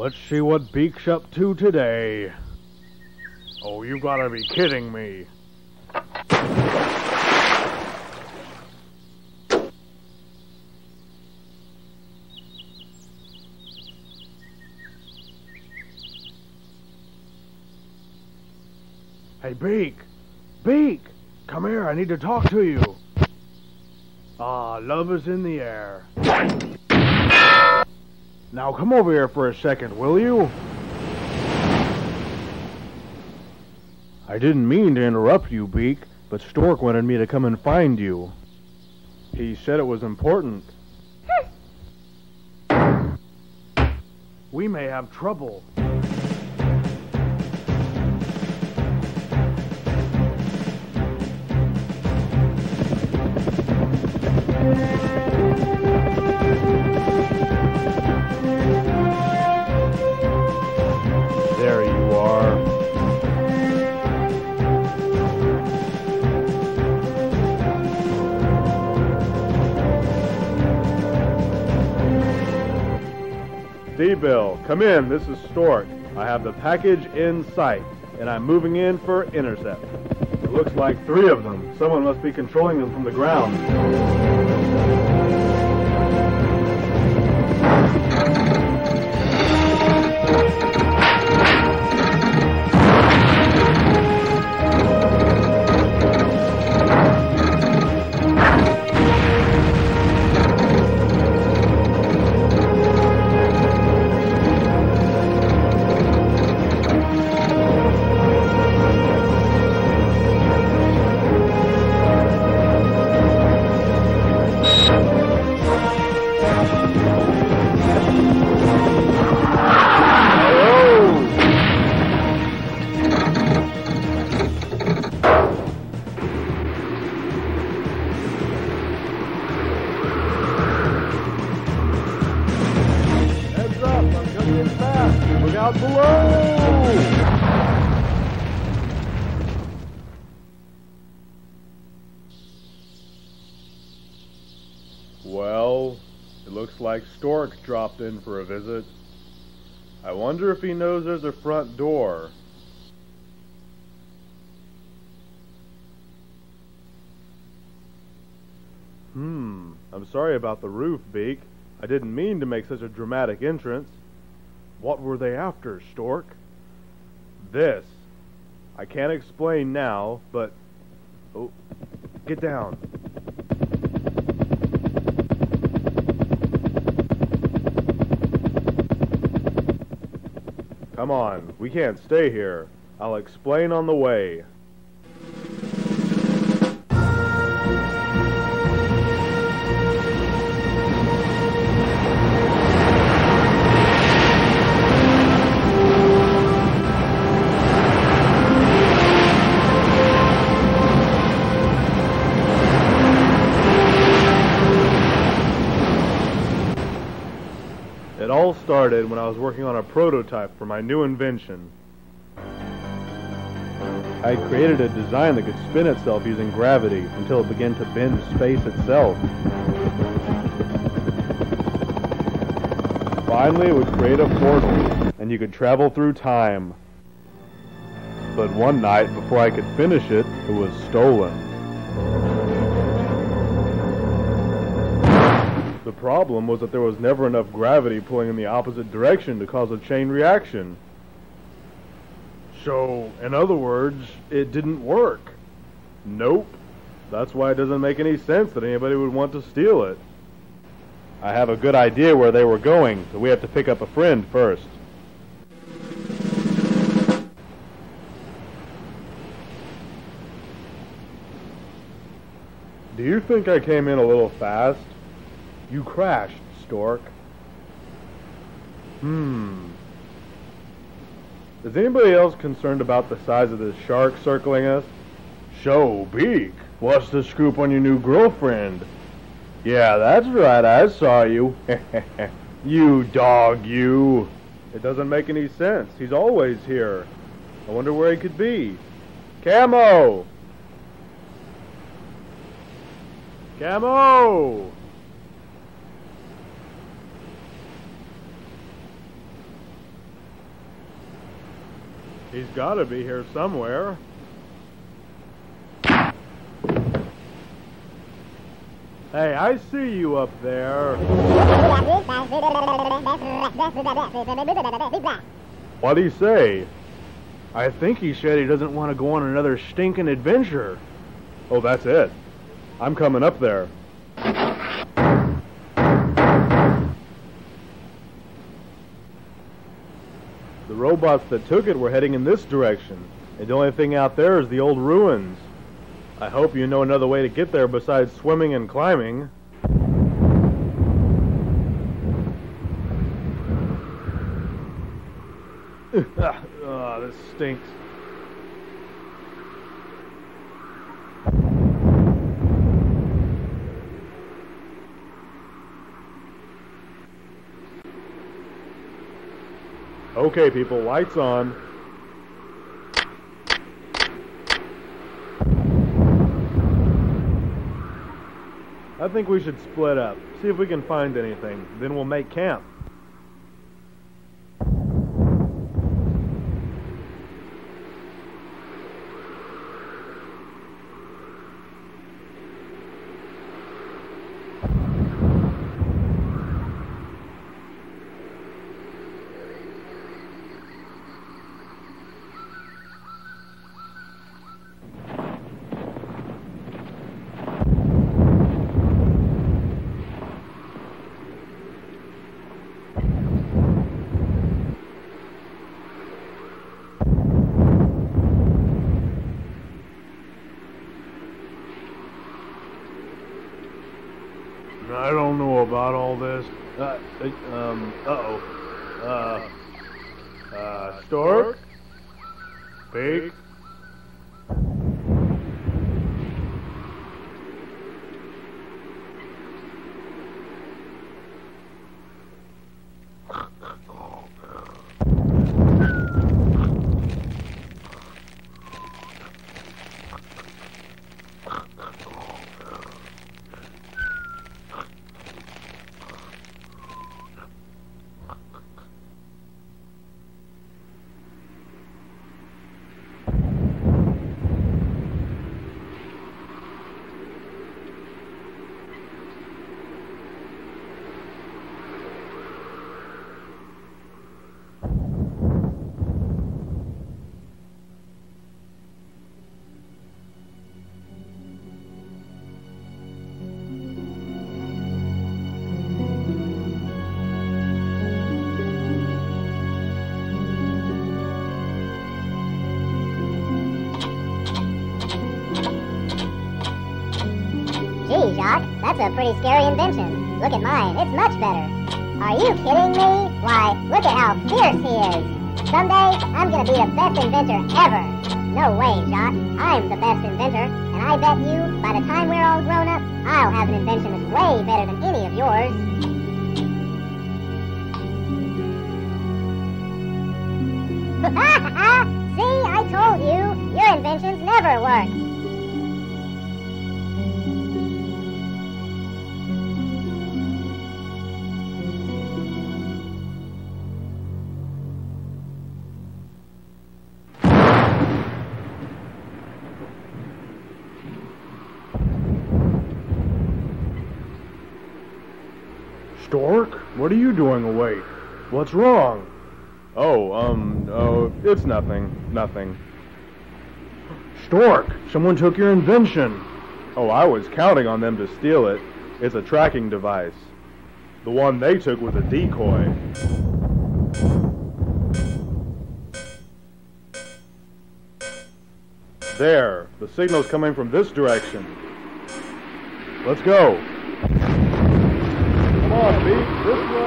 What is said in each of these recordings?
Let's see what Beak's up to today. Oh, you gotta be kidding me. Hey, Beak! Beak! Come here, I need to talk to you. Ah, love is in the air. Now come over here for a second, will you? I didn't mean to interrupt you, Beak, but Stork wanted me to come and find you. He said it was important. we may have trouble. D-Bill, come in. This is Stork. I have the package in sight, and I'm moving in for intercept. It looks like three of them. Someone must be controlling them from the ground. Dropped in for a visit. I wonder if he knows there's a front door. Hmm, I'm sorry about the roof, Beak. I didn't mean to make such a dramatic entrance. What were they after, Stork? This. I can't explain now, but. Oh, get down. Come on, we can't stay here. I'll explain on the way. All started when I was working on a prototype for my new invention. I created a design that could spin itself using gravity until it began to bend space itself. Finally, it would create a portal, and you could travel through time. But one night, before I could finish it, it was stolen. The problem was that there was never enough gravity pulling in the opposite direction to cause a chain reaction. So, in other words, it didn't work. Nope. That's why it doesn't make any sense that anybody would want to steal it. I have a good idea where they were going, but we have to pick up a friend first. Do you think I came in a little fast? You crashed, Stork. Hmm. Is anybody else concerned about the size of this shark circling us? Show, Beak. What's the scoop on your new girlfriend? Yeah, that's right, I saw you. you dog, you. It doesn't make any sense. He's always here. I wonder where he could be. Camo! Camo! He's gotta be here somewhere. Hey, I see you up there. What'd he say? I think he said he doesn't want to go on another stinking adventure. Oh, that's it. I'm coming up there. Robots that took it were heading in this direction, and the only thing out there is the old ruins. I hope you know another way to get there besides swimming and climbing. oh, this stinks. Okay, people, lights on. I think we should split up, see if we can find anything. Then we'll make camp. A pretty scary invention. Look at mine, it's much better. Are you kidding me? Why, look at how fierce he is. Someday, I'm gonna be the best inventor ever. No way, Jacques. I'm the best inventor, and I bet you, by the time we're all grown up, I'll have an invention that's way better than any of yours. See, I told you, your inventions never work. Stork? What are you doing awake? What's wrong? Oh, um, oh, it's nothing. Nothing. Stork! Someone took your invention! Oh, I was counting on them to steal it. It's a tracking device. The one they took was a decoy. There, the signal's coming from this direction. Let's go. On,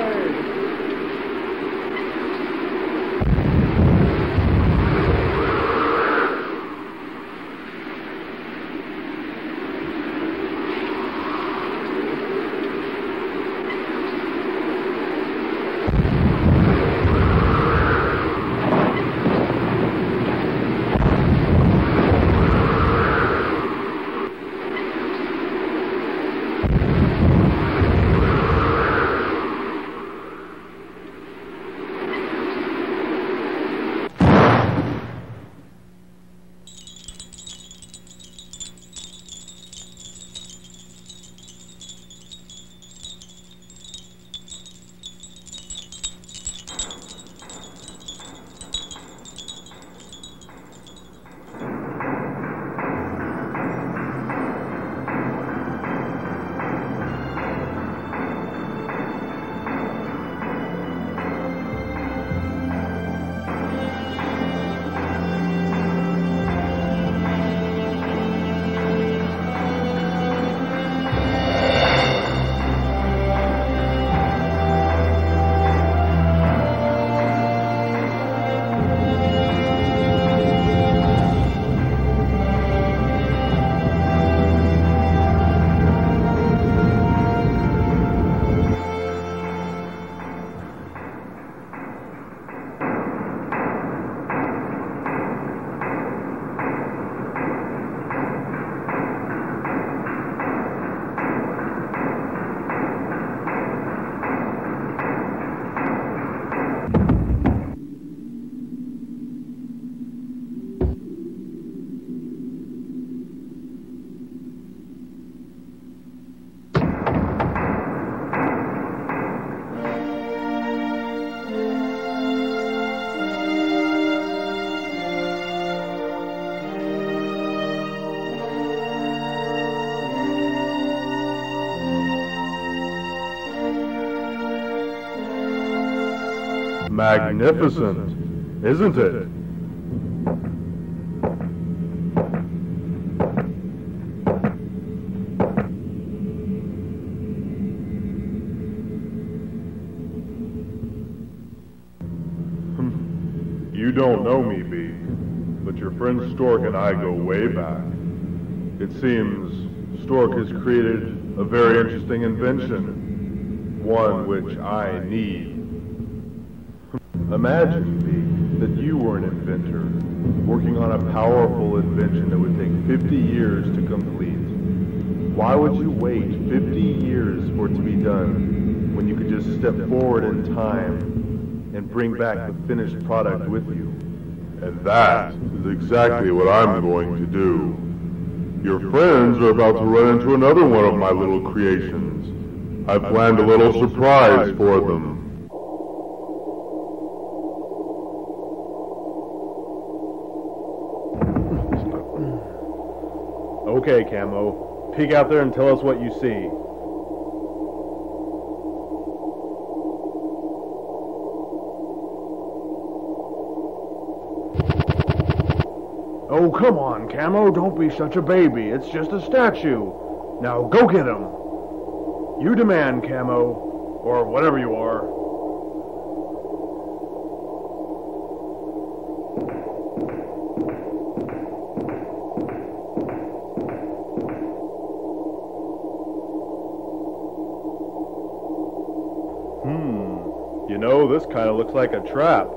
magnificent, isn't it? Hmm. You don't know me, Beak, but your friend Stork and I go way back. It seems Stork has created a very interesting invention, one which I need. Imagine, that you were an inventor, working on a powerful invention that would take 50 years to complete. Why would you wait 50 years for it to be done when you could just step forward in time and bring back the finished product with you. And that is exactly what I'm going to do. Your friends are about to run into another one of my little creations. I've planned a little surprise for them. Okay, Camo. Peek out there and tell us what you see. Oh, come on, Camo. Don't be such a baby. It's just a statue. Now go get him. You demand, Camo. Or whatever you are. Hmm. You know, this kind of looks like a trap.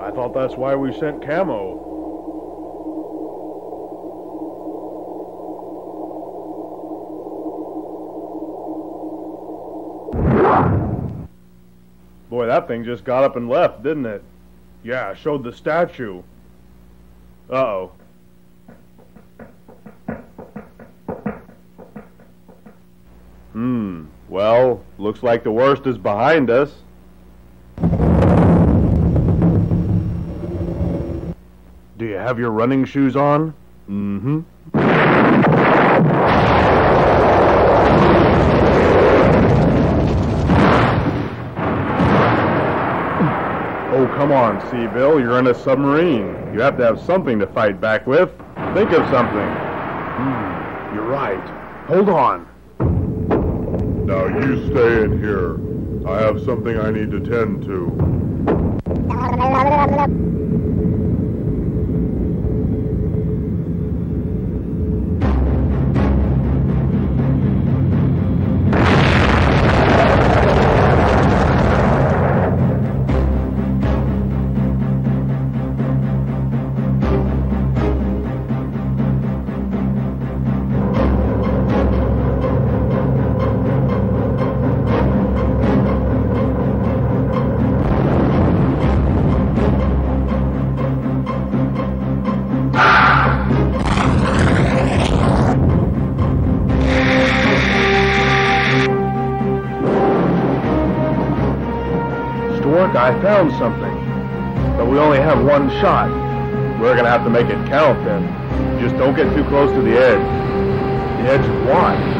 I thought that's why we sent Camo. Boy, that thing just got up and left, didn't it? Yeah, showed the statue. Uh-oh. Hmm. Well, looks like the worst is behind us. Do you have your running shoes on? Mm-hmm. Oh, come on, Seaville. You're in a submarine. You have to have something to fight back with. Think of something. Hmm, you're right. Hold on. Now you stay in here. I have something I need to tend to. The edge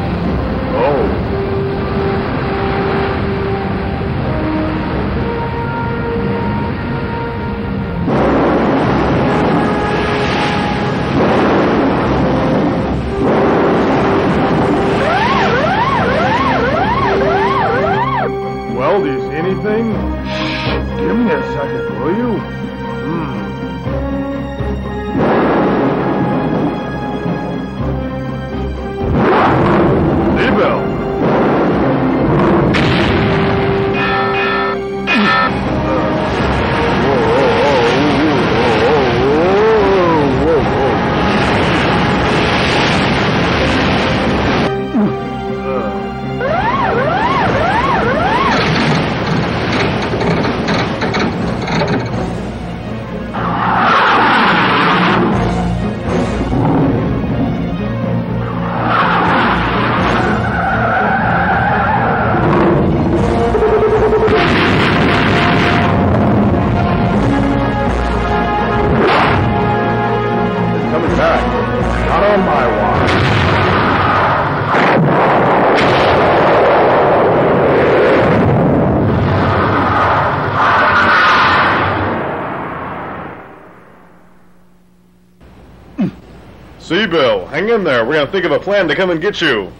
See, Bill, hang in there. We're gonna think of a plan to come and get you.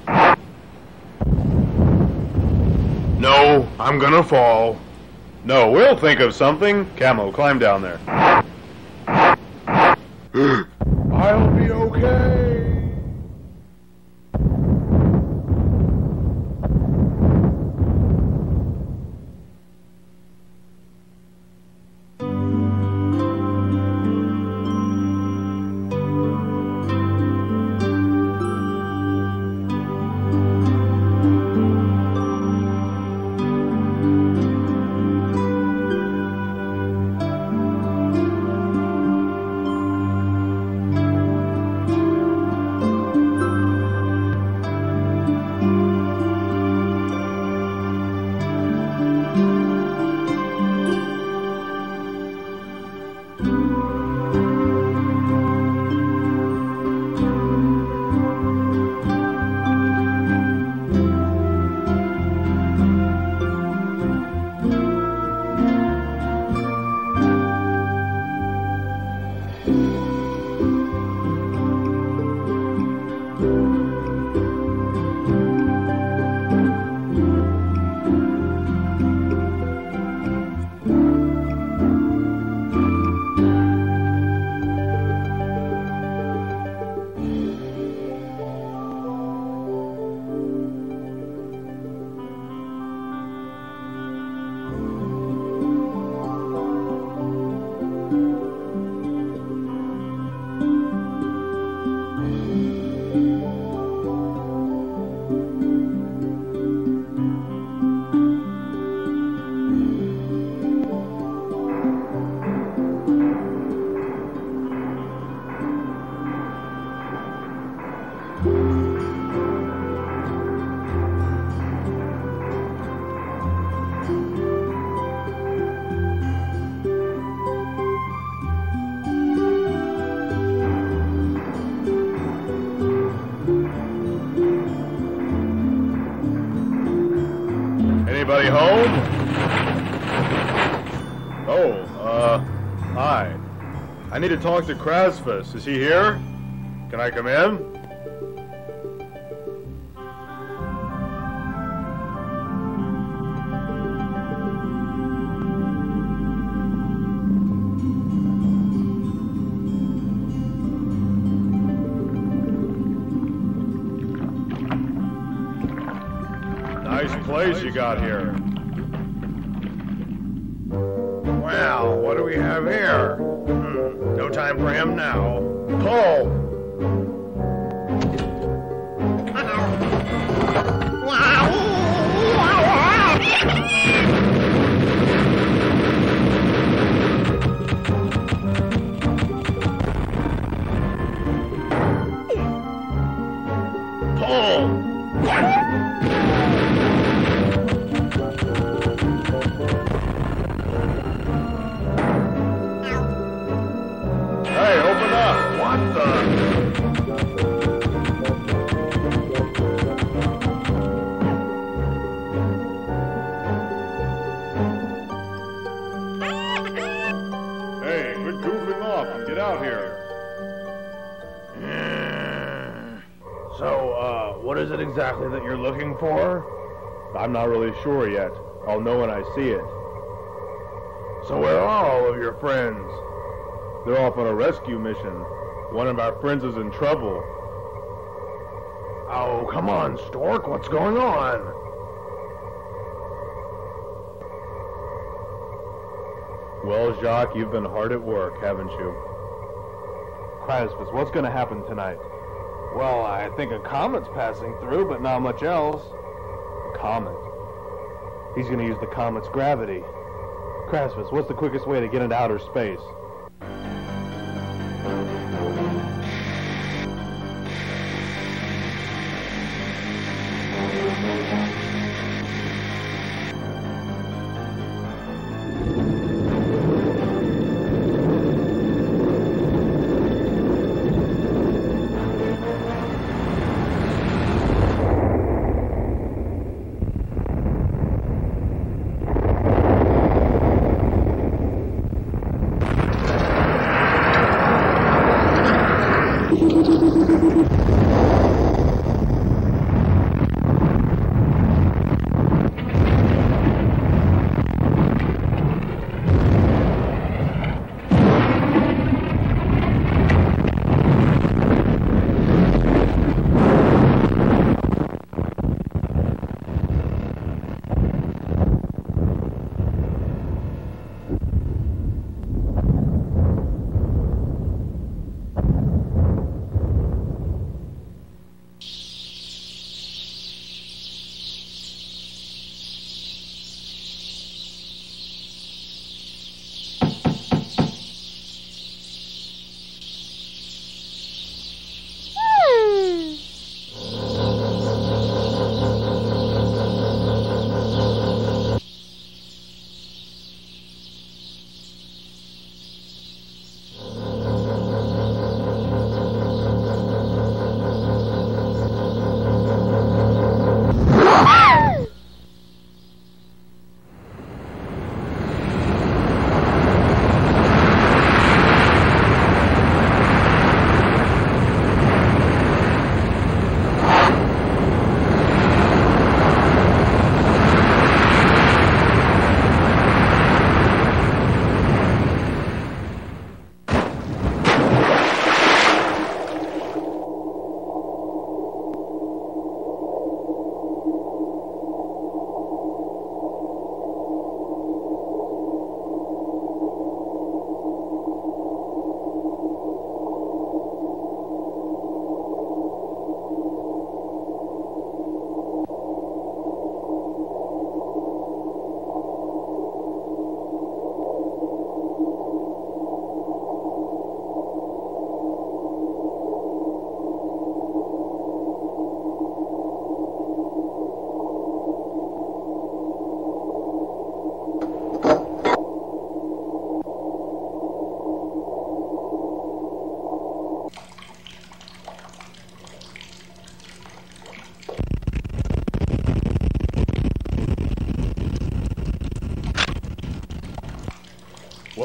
No, I'm gonna fall. No, we'll think of something. Camo, climb down there. I'll be okay. I need to talk to Krasvus. Is he here? Can I come in? Nice place you got here. Well, what do we have here? No time for him now. Pull! For? I'm not really sure yet. I'll know when I see it. So where are all of your friends? They're off on a rescue mission. One of our friends is in trouble. Oh, come on, Stork, what's going on? Well, Jacques, you've been hard at work, haven't you? Krasvus, what's going to happen tonight? Well, I think a comet's passing through, but not much else. A comet. He's going to use the comet's gravity. Krasvus, what's the quickest way to get into outer space?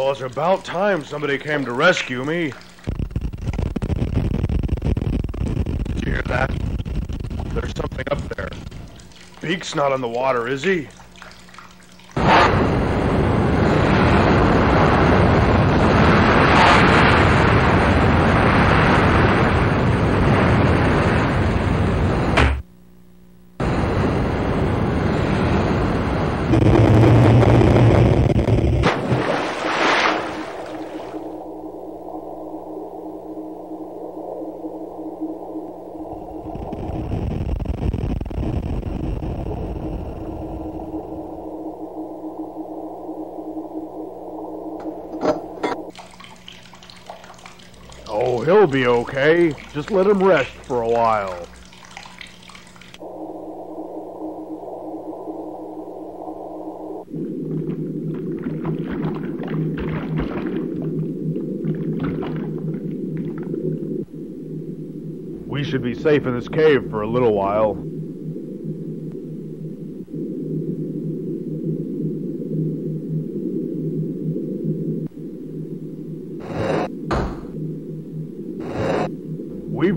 Well, it's about time somebody came to rescue me. Did you hear that? There's something up there. Beak's not in the water, is he? Oh, he'll be okay. Just let him rest for a while. We should be safe in this cave for a little while.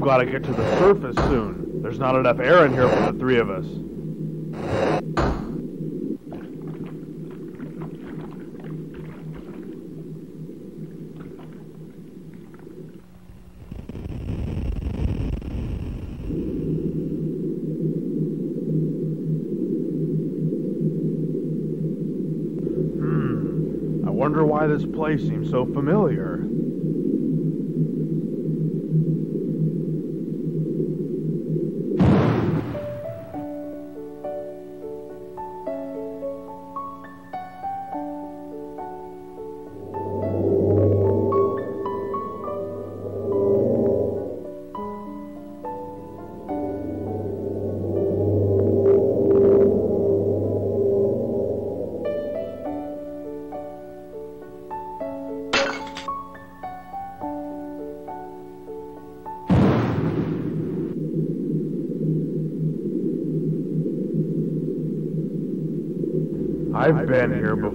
We've got to get to the surface soon. There's not enough air in here for the three of us. Hmm. I wonder why this place seems so familiar. I've been here.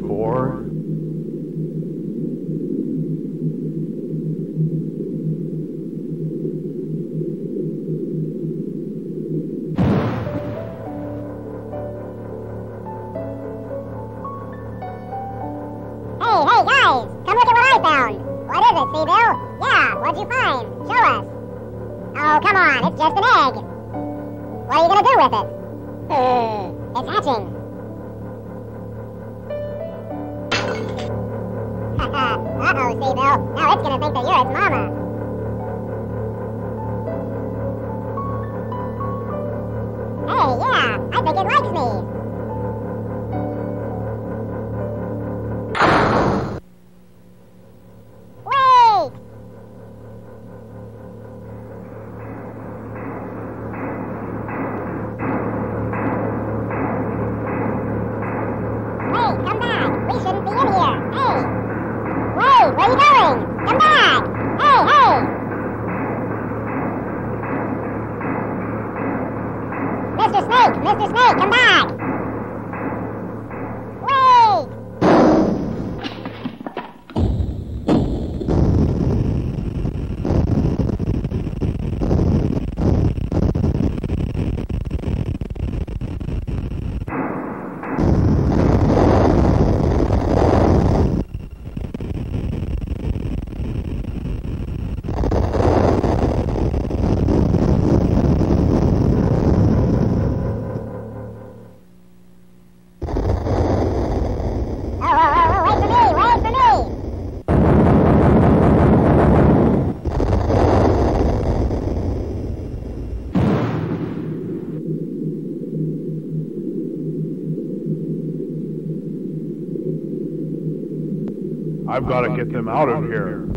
Got to get them out of here.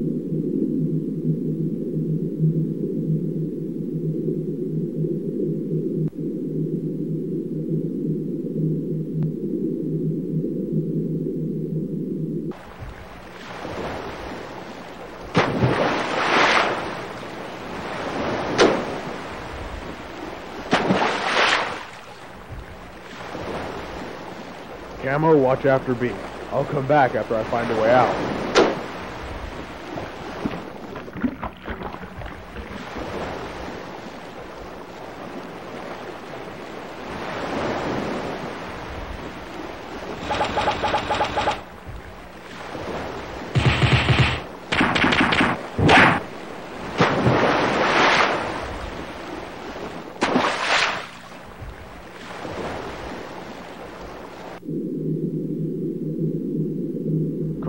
Camo, watch after B. I'll come back after I find a way out.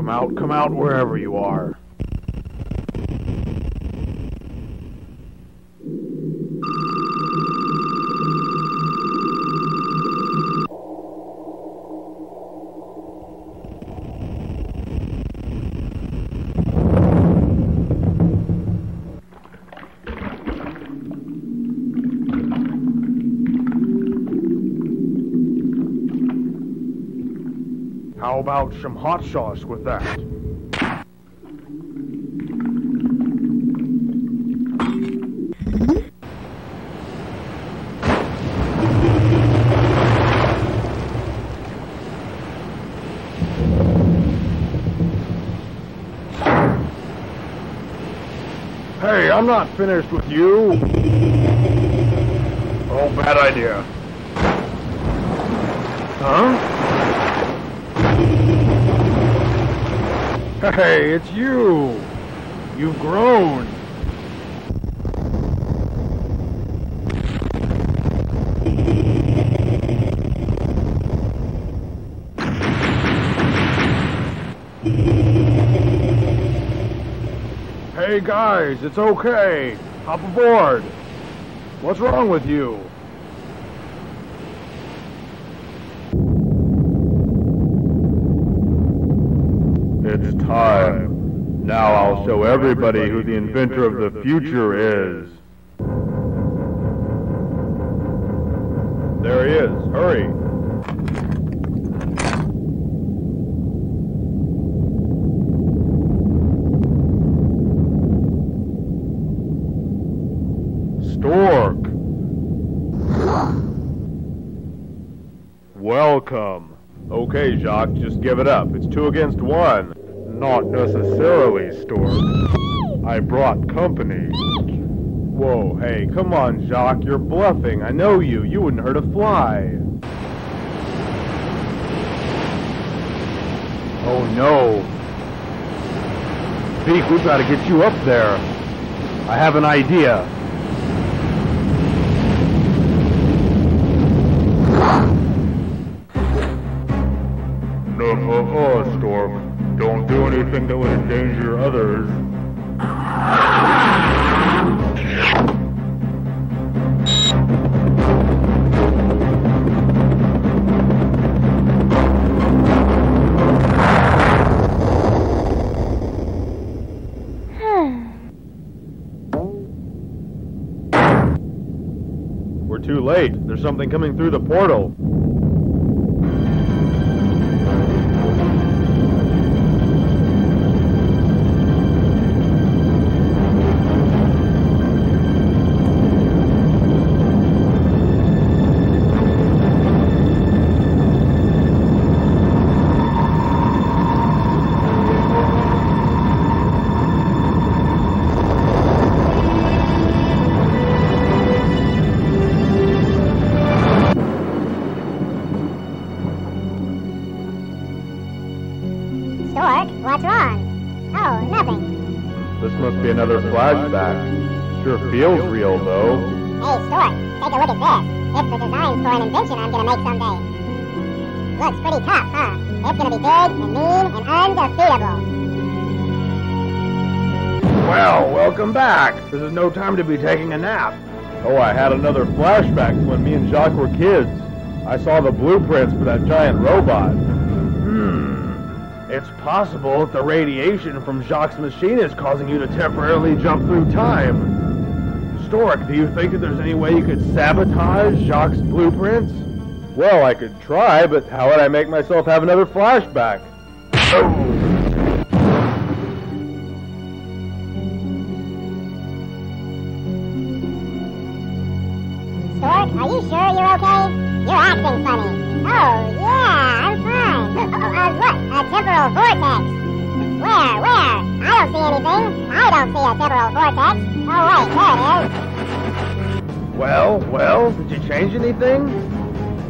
Come out, come out wherever you are. How about some hot sauce with that? Hey, I'm not finished with you. Oh, bad idea. Huh? Hey, it's you! You've grown! Hey guys, it's okay! Hop aboard! What's wrong with you? It's time. Now I'll show everybody who the inventor of the future is. There he is. Hurry. Stork. Welcome. Okay, Jacques, just give it up. It's two against one. Not necessarily, Stork. I brought company. Whoa, hey, come on, Jacques. You're bluffing. I know you. You wouldn't hurt a fly. Oh, no. Beak, we've got to get you up there. I have an idea. Something coming through the portal. Sure feels real, though. Hey, Stork, take a look at this. It's the design for an invention I'm gonna make someday. Looks pretty tough, huh? It's gonna be big and mean and undefeatable. Well, welcome back. This is no time to be taking a nap. Oh, I had another flashback to when me and Jacques were kids. I saw the blueprints for that giant robot. Hmm. It's possible that the radiation from Jacques' machine is causing you to temporarily jump through time. Stork, do you think that there's any way you could sabotage Jacques' blueprints? Well, I could try, but how would I make myself have another flashback? Oh. Stork, are you sure you're okay? You're acting funny. Oh, yeah, I'm fine. uh, what? A temporal vortex. Where? Where? I don't see anything. I don't see a temporal vortex. Well, well, did you change anything?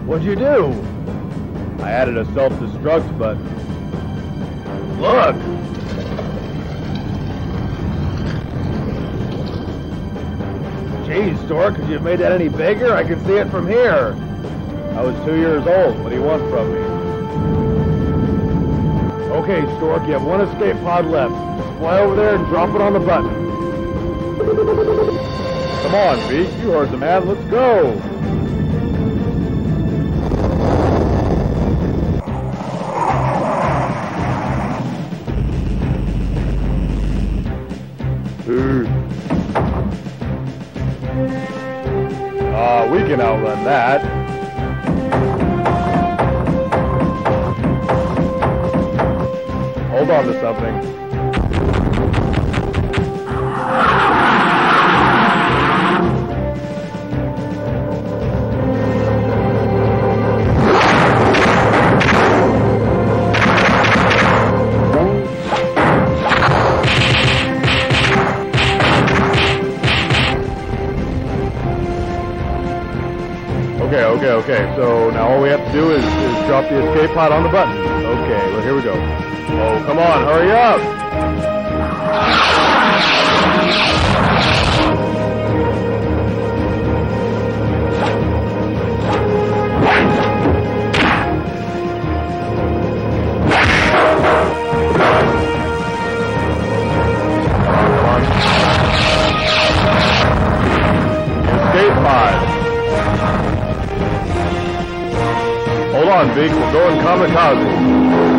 What'd you do? I added a self-destruct button. Look! Geez, Stork, could you have made that any bigger? I can see it from here. I was two years old. What do you want from me? Okay, Stork, you have one escape pod left. Fly over there and drop it on the button. Come on, Beak. You heard the man. Let's go. Ooh. Ah, we can outrun that. Okay. So now all we have to do is, is drop the escape pod on the button. Okay, well here we go. Oh, come on, hurry up! On, Beak. We're going kamikaze.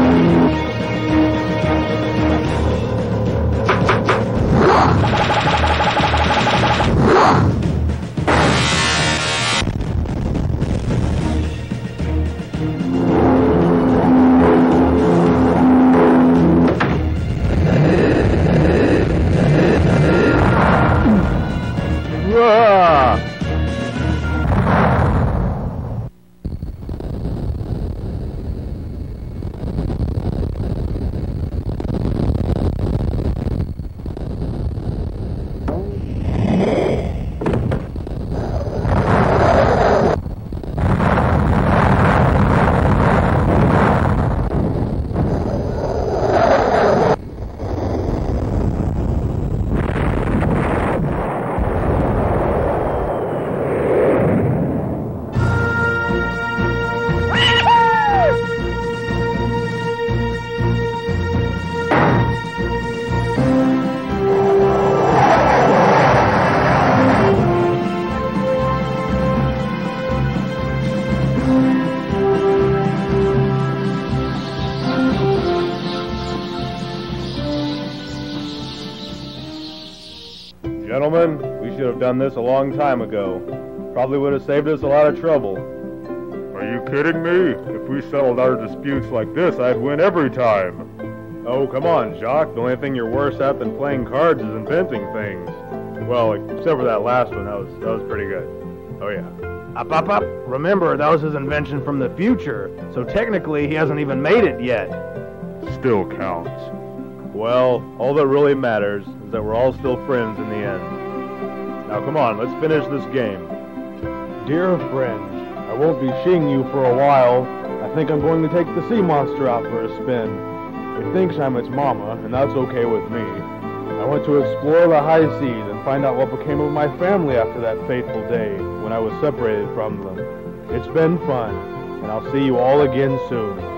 Have done this a long time ago. Probably would have saved us a lot of trouble. Are you kidding me? If we settled our disputes like this, I'd win every time. Oh, come on, Jacques. The only thing you're worse at than playing cards is inventing things. Well, except for that last one, that was that was pretty good. Oh yeah. Up, up, up. Remember, that was his invention from the future, so technically he hasn't even made it yet. Still counts. Well, all that really matters is that we're all still friends in the end. Now come on, let's finish this game. Dear friend, I won't be seeing you for a while. I think I'm going to take the sea monster out for a spin. It thinks I'm its mama, and that's okay with me. I want to explore the high seas and find out what became of my family after that fateful day when I was separated from them. It's been fun, and I'll see you all again soon.